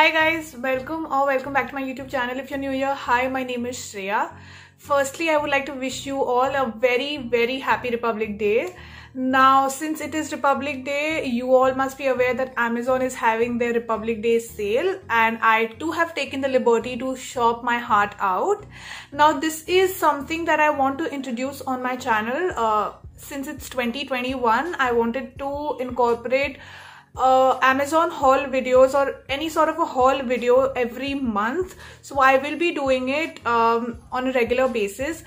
Hi guys, welcome or welcome back to my YouTube channel. If you're new here, hi, my name is Shreya. Firstly, I would like to wish you all a very, very happy Republic Day. Now, since it is Republic Day, you all must be aware that Amazon is having their Republic Day sale and I too have taken the liberty to shop my heart out. Now, this is something that I want to introduce on my channel. Uh, since it's 2021, I wanted to incorporate uh, Amazon haul videos or any sort of a haul video every month. So I will be doing it um, on a regular basis.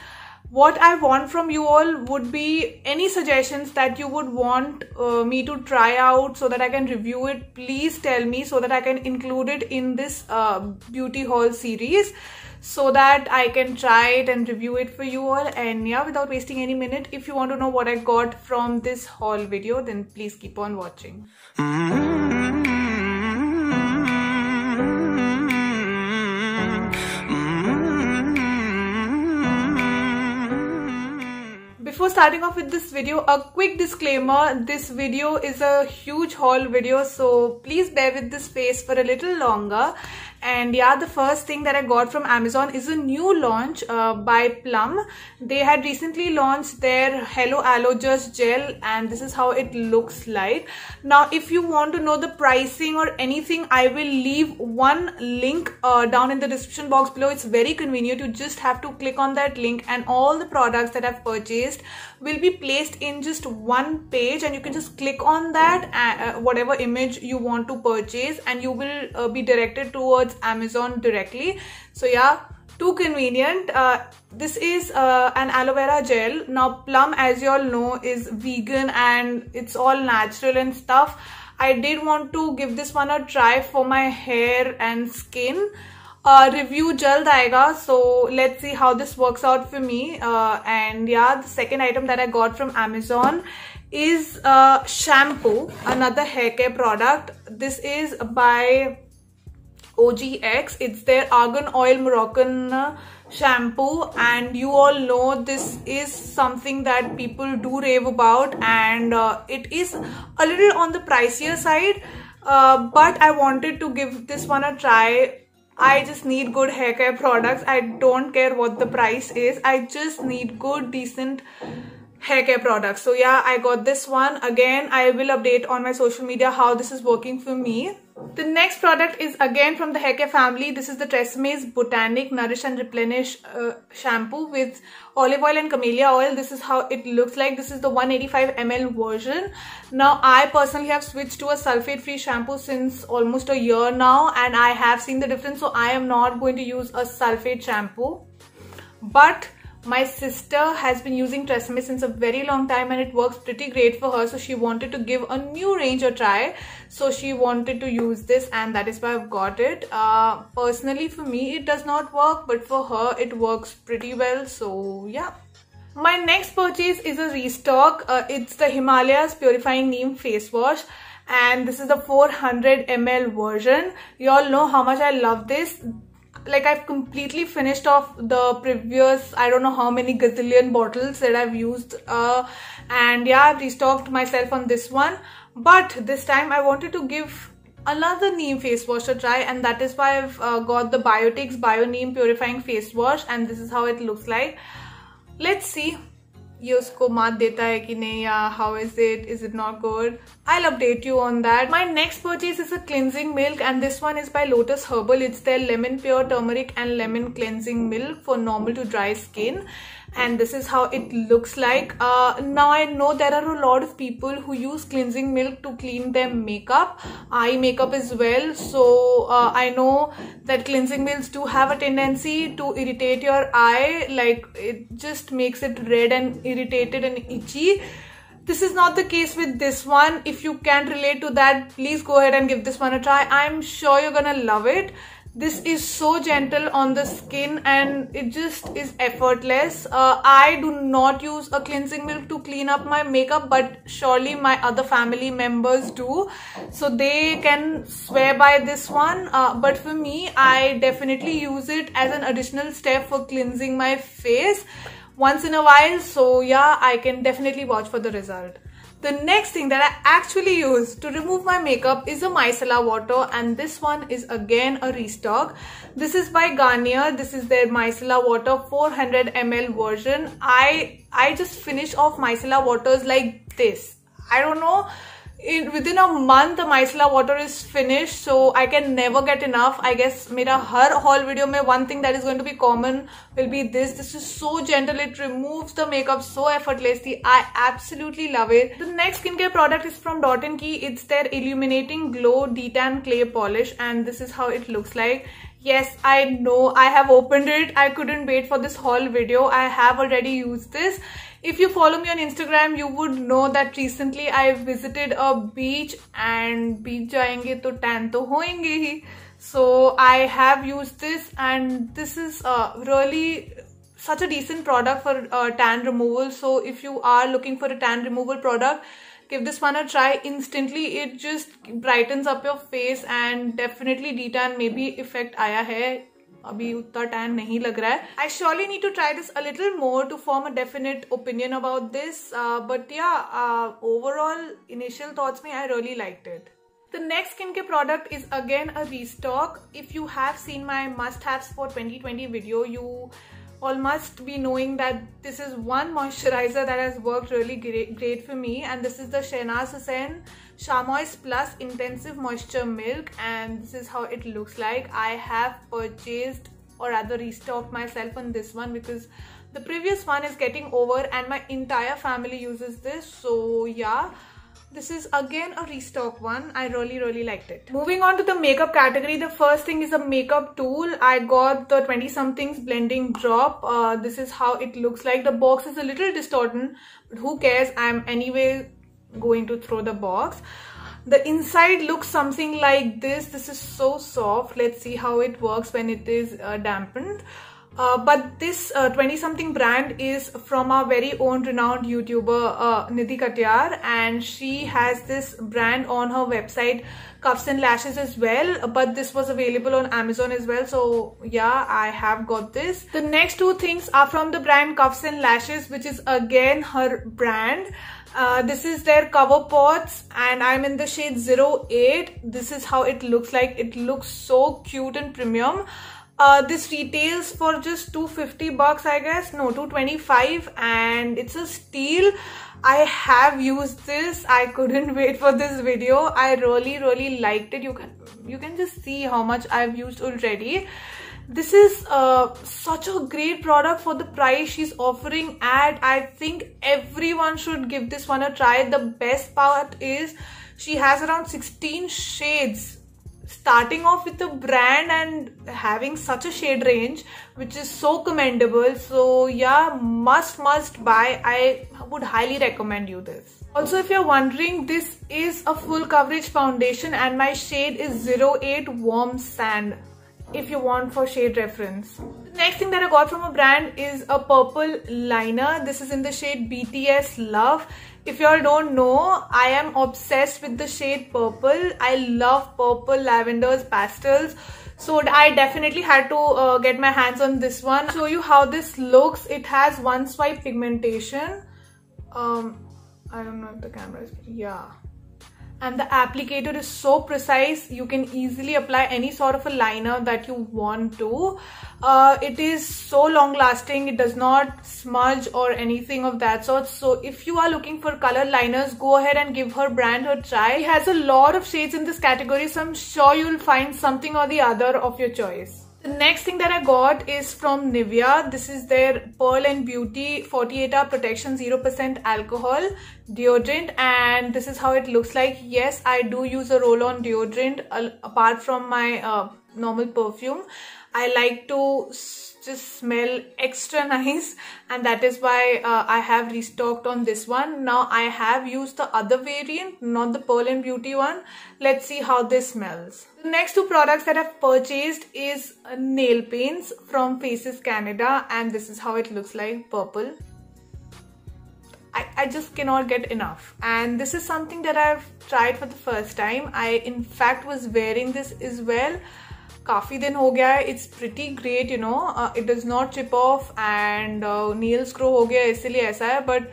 What I want from you all would be any suggestions that you would want uh, me to try out so that I can review it. Please tell me so that I can include it in this uh, beauty haul series so that I can try it and review it for you all. And yeah, without wasting any minute, if you want to know what I got from this haul video, then please keep on watching. Mm -hmm. Before starting off with this video a quick disclaimer. This video is a huge haul video so please bear with this face for a little longer and yeah the first thing that i got from amazon is a new launch uh, by plum. They had recently launched their hello aloe just gel and this is how it looks like. Now if you want to know the pricing or anything i will leave one link uh, down in the description box below. It's very convenient. You just have to click on that link and all the products that i've purchased will be placed in just one page and you can just click on that uh, whatever image you want to purchase and you will uh, be directed towards Amazon directly. So yeah, too convenient. Uh, this is uh, an aloe vera gel. Now Plum, as you all know, is vegan and it's all natural and stuff. I did want to give this one a try for my hair and skin. Uh, review jald aega so let's see how this works out for me uh, and yeah the second item that I got from Amazon is uh, shampoo another hair care product this is by OGX. It's their Argan Oil Moroccan shampoo and you all know this is something that people do rave about and uh, it is a little on the pricier side uh, but I wanted to give this one a try. I just need good hair care products. I don't care what the price is. I just need good decent hair care products. So yeah, I got this one. Again, I will update on my social media how this is working for me. The next product is again from the Haircare family. This is the Tresemme's Botanic Nourish and Replenish uh, shampoo with olive oil and camellia oil. This is how it looks like. This is the 185 ml version. Now I personally have switched to a sulfate free shampoo since almost a year now and I have seen the difference so I am not going to use a sulfate shampoo. But my sister has been using Tresemme since a very long time and it works pretty great for her. So she wanted to give a new range a try. So she wanted to use this and that is why I've got it. Uh, personally for me it does not work but for her it works pretty well. So yeah. My next purchase is a restock. Uh, it's the Himalayas Purifying Neem Face Wash and this is the 400 ml version. You all know how much I love this like I've completely finished off the previous I don't know how many gazillion bottles that I've used uh, and yeah I've restocked myself on this one. But this time I wanted to give another neem face wash to try and that is why I've uh, got the Biotique Bio Neem Purifying Face Wash and this is how it looks like. Let's see. ये उसको it? देता है कि नहीं या I'll update you on that. My next purchase is a cleansing milk and this one is by Lotus Herbal. It's their lemon pure turmeric and lemon cleansing milk for normal to dry skin. And this is how it looks like. Uh, now i know there are a lot of people who use cleansing milk to clean their makeup. Eye makeup as well. So uh, i know that cleansing milks do have a tendency to irritate your eye. Like it just makes it red and irritated and itchy this is not the case with this one. If you can relate to that please go ahead and give this one a try. I'm sure you're gonna love it. This is so gentle on the skin and it just is effortless. Uh, i do not use a cleansing milk to clean up my makeup but surely my other family members do. So they can swear by this one. Uh, but for me i definitely use it as an additional step for cleansing my face once in a while so yeah i can definitely watch for the result The next thing that I actually use to remove my makeup is a micellar water and this one is again a restock. This is by Garnier. This is their micellar water 400 ml version. I, I just finish off micellar waters like this. I don't know in within a month the micellar water is finished so i can never get enough. I guess mera har haul video mein one thing that is going to be common will be this. This is so gentle. It removes the makeup so effortlessly. I absolutely love it. The next skincare product is from dot and key. It's their illuminating glow detan clay polish and this is how it looks like Yes, I know I have opened it. I couldn't wait for this haul video. I have already used this. If you follow me on Instagram, you would know that recently I visited a beach and beach jayenge to tan to hoenge hi. So I have used this and this is uh, really such a decent product for uh, tan removal. So if you are looking for a tan removal product, give this one a try instantly. It just brightens up your face and definitely detan maybe effect aya hai अभी उतना tan नहीं लग रहा है। I surely need to try this a little more to form a definite opinion about this but yeah overall initial thoughts में I really like it the next skin के product is again a restock if you have seen my must haves for 2020 twenty video all must be knowing that this is one moisturizer that has worked really great, great for me and this is the Shahnaz Husain Shamoist Plus Intensive Moisture Milk and this is how it looks like. I have purchased or rather restocked myself on this one because the previous one is getting over and my entire family uses this. So yeah, this is again a restock one. I really really liked it. Moving on to the makeup category, the first thing is a makeup tool. I got the 20 somethings blending drop. Uh, this is how it looks like. The box is a little distorted but who cares. I'm anyway going to throw the box the inside looks something like this this is so soft let's see how it works when it is uh, dampened uh, but this 20 uh, something brand is from our very own renowned YouTuber uh, Nidhi Katiyar and she has this brand on her website Cuffs and Lashes as well but this was available on Amazon as well so yeah I have got this. The next two things are from the brand Cuffs and Lashes which is again her brand. Uh, this is their cover pots and I'm in the shade 08. This is how it looks like. It looks so cute and premium. Uh, this retails for just 250 bucks I guess. No 225 and it's a steal. I have used this. I couldn't wait for this video. I really really liked it. You can you can just see how much I've used already. This is uh, such a great product for the price she's offering at. I think everyone should give this one a try. The best part is she has around 16 shades starting off with a brand and having such a shade range which is so commendable. So yeah must must buy. I would highly recommend you this. Also if you're wondering this is a full coverage foundation and my shade is 08 warm sand if you want for shade reference. The next thing that i got from a brand is a purple liner. This is in the shade bts love if you all don't know, I am obsessed with the shade purple. I love purple, lavenders, pastels. So I definitely had to uh, get my hands on this one. Show you how this looks. It has one swipe pigmentation. Um, I don't know if the camera is, yeah and the applicator is so precise you can easily apply any sort of a liner that you want to. Uh, it is so long lasting it does not smudge or anything of that sort. So if you are looking for color liners go ahead and give her brand a try. It has a lot of shades in this category so i'm sure you'll find something or the other of your choice the next thing that I got is from Nivea. This is their Pearl and Beauty 48 hour protection 0% alcohol deodorant and this is how it looks like. Yes, I do use a roll-on deodorant apart from my uh, normal perfume. I like to just smell extra nice and that is why uh, I have restocked on this one. Now I have used the other variant, not the Pearl and Beauty one. Let's see how this smells. The next two products that I've purchased is nail paints from Faces Canada and this is how it looks like, purple. I, I just cannot get enough and this is something that I've tried for the first time. I in fact was wearing this as well काफ़ी दिन हो गया है it's pretty great you know it does not chip off and nails grow हो गया इसीलिए ऐसा है but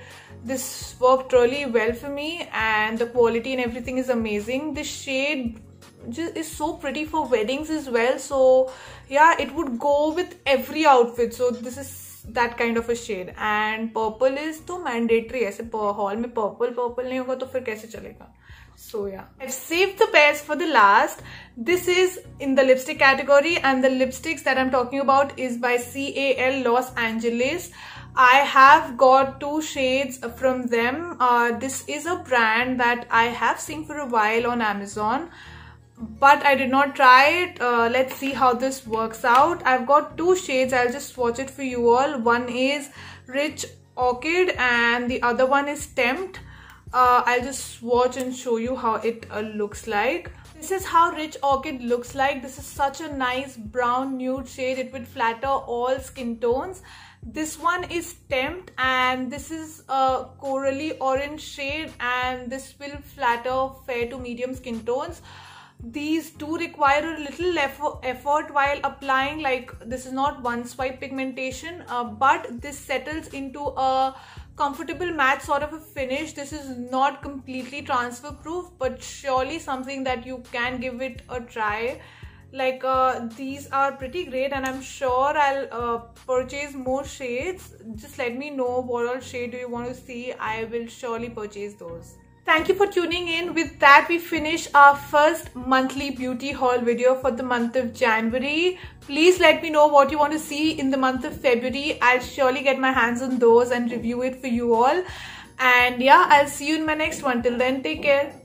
worked really well for me and the quality and everything is amazing this shade just is so pretty for weddings as well so yeah it would go with every outfit so this is that kind of a shade and purple is तो mandatory ऐसे hall में purple purple नहीं होगा तो फिर कैसे चलेगा so yeah i've saved the pairs for the last this is in the lipstick category and the lipsticks that i'm talking about is by cal los angeles i have got two shades from them uh, this is a brand that i have seen for a while on amazon but I did not try it. Uh, let's see how this works out. I've got two shades. I'll just swatch it for you all. One is Rich Orchid and the other one is Tempt. Uh, I'll just swatch and show you how it uh, looks like. This is how Rich Orchid looks like. This is such a nice brown nude shade. It would flatter all skin tones. This one is Tempt and this is a corally orange shade and this will flatter fair to medium skin tones these do require a little effort while applying like this is not one swipe pigmentation uh, but this settles into a comfortable matte sort of a finish this is not completely transfer proof but surely something that you can give it a try. Like uh, these are pretty great and i'm sure i'll uh, purchase more shades. Just let me know what all shade do you want to see. I will surely purchase those Thank you for tuning in. With that, we finish our first monthly beauty haul video for the month of January. Please let me know what you want to see in the month of February. I'll surely get my hands on those and review it for you all. And yeah, I'll see you in my next one. Till then, take care.